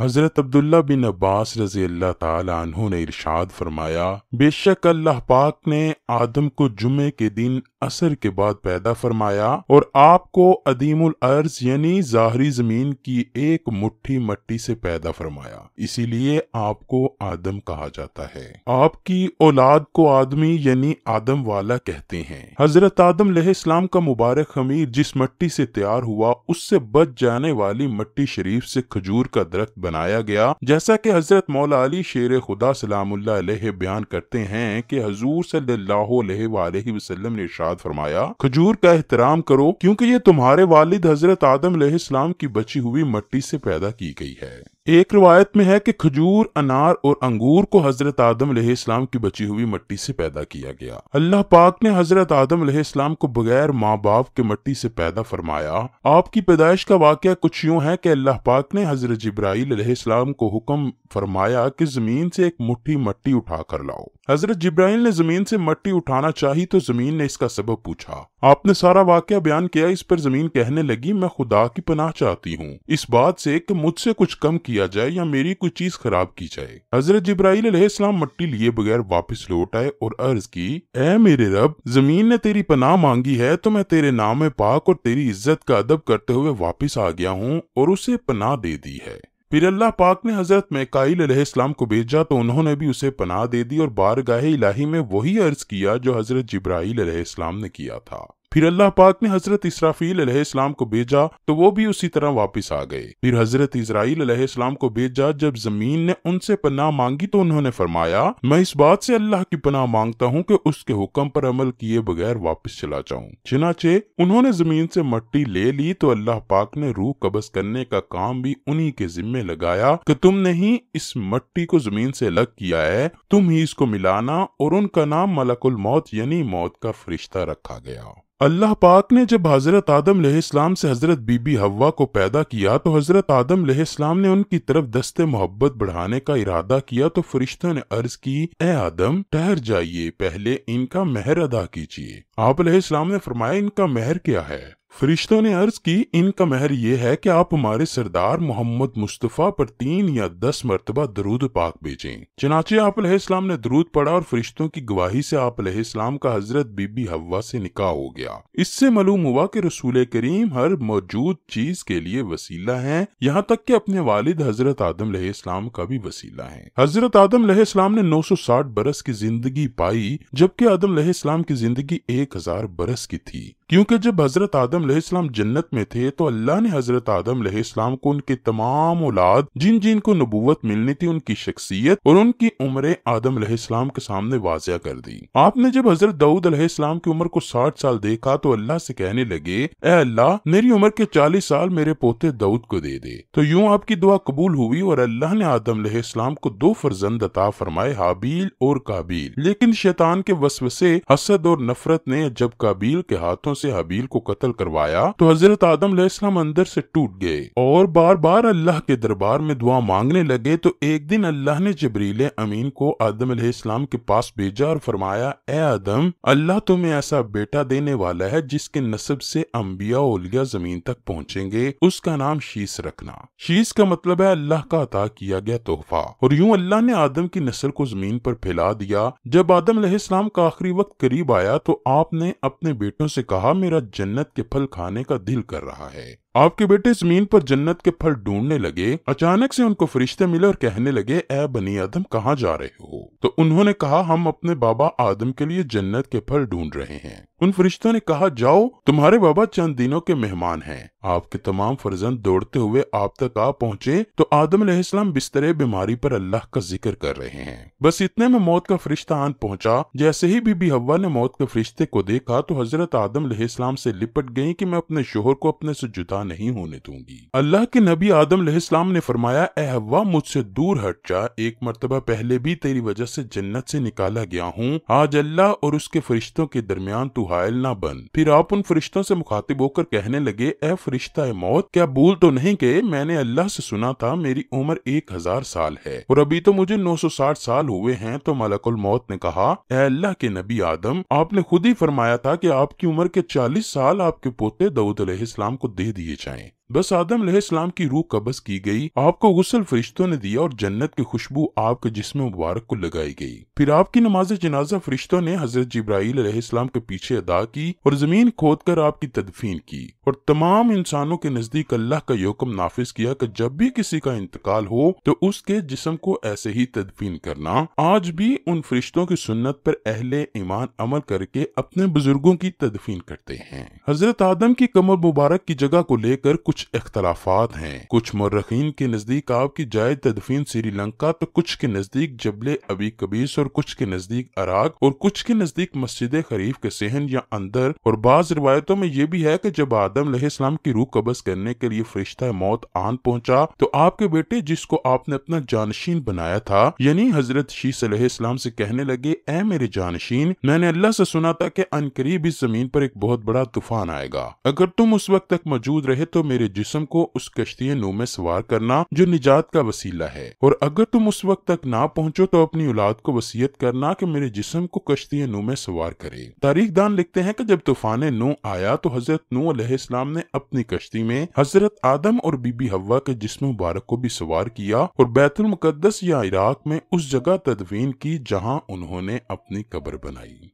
حضرت عبداللہ بن عباس رضی اللہ تعالی عنہ نے ارشاد فرمایا، بے شک اللہ پاک نے آدم کو جمعے کے دن اثر کے بعد پیدا فرمایا اور آپ کو عدیم الارض یعنی ظاہری زمین کی ایک مٹھی مٹی سے پیدا فرمایا۔ اسی لیے آپ کو آدم کہا جاتا ہے۔ آپ کی اولاد کو آدمی یعنی آدم والا کہتے ہیں۔ حضرت آدم علیہ السلام کا مبارک خمیر جس مٹی سے تیار ہوا، اس سے بچ جانے والی مٹی شریف سے کھجور کا درخت بنایا گیا، جیسا کہ حضرت مولا علی شیر خدا سلام اللہ علیہ بیان کرتے ہیں کہ حضور صلی اللہ علیہ وآلہ وسلم نے ارشاد فرمایا، کھجور کا احترام کرو، کیونکہ یہ تمہارے والد حضرت آدم علیہ السلام کی بچی ہوئی مٹی سے پیدا کی گئی ہے۔ ایک روایت میں ہے کہ کھجور، انار اور انگور کو حضرت آدم علیہ السلام کی بچی ہوئی مٹی سے پیدا کیا گیا۔ اللہ پاک نے حضرت آدم علیہ السلام کو بغیر ماں باپ کے مٹی سے پیدا فرمایا۔ آپ کی پیدائش کا واقعہ کچھ یوں ہے کہ اللہ پاک نے حضرت جبرائیل علیہ السلام کو حکم فرمایا کہ زمین سے ایک مٹھی مٹی اٹھا کر لاؤ۔ حضرت جبرائیل نے زمین سے مٹی اٹھانا چاہی تو زمین نے اس کا سبب پوچھا۔ آپ نے سارا واقعہ بیان کیا، اس پر زمین کہنے لگی، میں خدا کی پناہ چاہتی ہوں۔ اس بات سے کہ مجھ سے کچھ کم کیا جائے یا میری کوئی چیز خراب کی جائے۔ حضرت جبرائیل علیہ السلام مٹی لیے بغیر واپس لوٹ آئے اور عرض کی، اے میرے رب، زمین نے تیری پناہ مانگی ہے تو میں تیرے نام پاک اور تیری عزت کا ادب کرتے ہوئے واپس آ گیا ہوں اور اسے پناہ دے دی ہے۔ پھر اللہ پاک نے حضرت میکائل علیہ السلام کو بھیجا تو انہوں نے بھی اسے پناہ دے دی اور بارگاہ الہی میں وہی عرض کیا جو حضرت جبرائیل علیہ السلام نے کیا تھا۔ پھر اللہ پاک نے حضرت اسرافیل علیہ السلام کو بھیجا تو وہ بھی اسی طرح واپس آ گئے۔ پھر حضرت اسرائیل علیہ السلام کو بھیجا جب زمین نے ان سے پناہ مانگی تو انہوں نے فرمایا، میں اس بات سے اللہ کی پناہ مانگتا ہوں کہ اس کے حکم پر عمل کیے بغیر واپس چلا جاؤں۔ چنانچہ انہوں نے زمین سے مٹی لے لی تو اللہ پاک نے روح قبض کرنے کا کام بھی انہی کے ذمے لگایا کہ تم نے ہی اس مٹی کو زمین سے الگ کیا ہے، تم ہی اس کو ملانا اور ان کا نام ملک الموت یعنی موت کا فرشتہ رکھا گیا۔ اللہ پاک نے جب حضرت آدم علیہ السلام سے حضرت بی بی ہوا کو پیدا کیا تو حضرت آدم علیہ السلام نے ان کی طرف دست محبت بڑھانے کا ارادہ کیا تو فرشتوں نے عرض کی، اے آدم ٹہر جائیے، پہلے ان کا مہر ادا کیجیے۔ آپ علیہ السلام نے فرمایا، ان کا مہر کیا ہے؟ فرشتوں نے عرض کی، ان کا مہر یہ ہے کہ آپ ہمارے سردار محمد مصطفیٰ پر تین یا دس مرتبہ درود پاک بھیجیں۔ چنانچہ آپ علیہ السلام نے درود پڑا اور فرشتوں کی گواہی سے آپ علیہ السلام کا حضرت بی بی ہوا سے نکاح ہو گیا۔ اس سے معلوم ہوا کہ رسول کریم ہر موجود چیز کے لیے وسیلہ ہیں۔ یہاں تک کہ اپنے والد حضرت آدم علیہ السلام کا بھی وسیلہ ہے حضرت آدم علیہ السلام نے نو سو ساٹھ برس کی زندگی پائی، جبکہ آدم علیہ السلام کی زندگی ایک ہزار برس کی تھی۔ کیونکہ جب حضرت آدم علیہ السلام جنت میں تھے تو اللہ نے حضرت آدم علیہ السلام کو ان کے تمام اولاد، جن جن کو نبوت ملنی تھی، ان کی شخصیت اور ان کی عمر آدم علیہ السلام کے سامنے واضح کر دی۔ آپ نے جب حضرت دعود علیہ السلام کی عمر کو ساٹھ سال دیکھا تو اللہ سے کہنے لگے، اے اللہ، میری عمر کے چالیس سال میرے پوتے دعود کو دے دے۔ تو یوں آپ کی دعا قبول ہوئی اور اللہ نے آدم علیہ السلام کو دو فرزند عطا فرمائے، حابیل اور کابیل۔ لیکن شیطان کے وسوسے، حسد اور نفرت نے جب کابیل کے ہاتھوں سے حبیل کو قتل کروایا تو حضرت آدم علیہ السلام اندر سے ٹوٹ گئے اور بار بار اللہ کے دربار میں دعا مانگنے لگے، تو ایک دن اللہ نے جبریل امین کو آدم علیہ السلام کے پاس بھیجا اور فرمایا، اے آدم، اللہ تمہیں ایسا بیٹا دینے والا ہے جس کے نصب سے انبیاء اولیاء زمین تک پہنچیں گے، اس کا نام شیس رکھنا۔ شیس کا مطلب ہے اللہ کا عطا کیا گیا تحفہ۔ اور یوں اللہ نے آدم کی نسل کو زمین پر پھیلا دیا۔ جب آدم علیہ السلام کا آخری وقت قریب آیا، تو آپ نے اپنے بیٹوں سے کہا، میرا جنت کے پھل کھانے کا دل کر رہا ہے۔ آپ کے بیٹے زمین پر جنت کے پھل ڈھونڈنے لگے، اچانک سے ان کو فرشتے ملے اور کہنے لگے، اے بنی آدم، کہاں جا رہے ہو؟ تو انہوں نے کہا، ہم اپنے بابا آدم کے لیے جنت کے پھل ڈھونڈ رہے ہیں۔ ان فرشتوں نے کہا، جاؤ، تمہارے بابا چند دنوں کے مہمان ہیں۔ آپ کے تمام فرزند دوڑتے ہوئے آپ تک آ پہنچے تو آدم علیہ السلام بسترے بیماری پر اللہ کا ذکر کر رہے ہیں۔ بس اتنے میں موت کا فرشتہ آن پہنچا۔ جیسے ہی بی بی ہوا نے موت کے فرشتے کو دیکھا تو حضرت آدم علیہ السلام سے لپٹ گئی کہ میں اپنے شوہر کو اپنے سے جدا نہیں ہونے دوں گی۔ اللہ کے نبی آدم علیہ السلام نے فرمایا، اے ہوا مجھ سے دور ہٹ جا، ایک مرتبہ پہلے بھی تیری وجہ سے جنت سے نکالا گیا ہوں۔ آج اللہ اور اس کے فرشتوں کے درمیان تو حائل نہ بن۔ پھر آپ ان فرشتوں سے مخاطب ہو کر کہنے لگے، اے فرشتہ موت، کیا بھول تو نہیں کہ میں نے اللہ سے سنا تھا، میری عمر ایک ہزار سال ہے۔ اور ابھی تو مجھے نو سو ساٹھ سال ہوئے ہیں تو ملک الموت نے کہا، اے اللہ کے نبی آدم، آپ نے خود ہی فرمایا تھا کہ آپ کی عمر کے چالیس سال آپ کے پوتے دعود علیہ السلام کو دے دیے Chinese. بس آدم علیہ السلام کی روح قبض کی گئی، آپ کو غسل فرشتوں نے دیا اور جنت کی خوشبو آپ کے جسم مبارک کو لگائی گئی۔ پھر آپ کی نماز جنازہ فرشتوں نے حضرت جبرائیل علیہ السلام کے پیچھے ادا کی اور زمین کھود کر آپ کی تدفین کی۔ اور تمام انسانوں کے نزدیک اللہ کا حکم نافذ کیا کہ جب بھی کسی کا انتقال ہو تو اس کے جسم کو ایسے ہی تدفین کرنا۔ آج بھی ان فرشتوں کی سنت پر اہل ایمان عمل کر کے اپنے بزرگوں کی تدفین کرتے ہیں۔ حضرت آدم کی کمر مبارک کی جگہ کو لے کر کچھ اختلافات ہیں۔ کچھ مرخین کے نزدیک آپ کی جائے تدفین سری لنکا تو کچھ کے نزدیک جبل ابی کبیس اور کچھ کے نزدیک عراق اور کچھ کے نزدیک مسجد خریف کے سہن یا اندر۔ اور بعض روایتوں میں یہ بھی ہے کہ جب آدم علیہ السلام کی روح قبض کرنے کے لیے فرشتہ موت آن پہنچا تو آپ کے بیٹے جس کو آپ نے اپنا جانشین بنایا تھا یعنی حضرت شیس علیہ السلام سے کہنے لگے، اے میرے جانشین، میں نے اللہ سے سنا تھا کہ ان قریب اس زمین پر ایک بہت بڑا طوفان آئے گا۔ اگر تم اس وقت تک موجود رہے تو میرے میرے جسم کو اس کشتی نو میں سوار کرنا جو نجات کا وسیلہ ہے۔ اور اگر تم اس وقت تک نہ پہنچو تو اپنی اولاد کو وسیعت کرنا کہ میرے جسم کو کشتی نو میں سوار کرے۔ تاریخ دان لکھتے ہیں کہ جب طوفان نو آیا تو حضرت نو علیہ السلام نے اپنی کشتی میں حضرت آدم اور بی بی ہوا کے جسم مبارک کو بھی سوار کیا اور بیت المقدس یا عراق میں اس جگہ تدوین کی جہاں انہوں نے اپنی قبر بنائی۔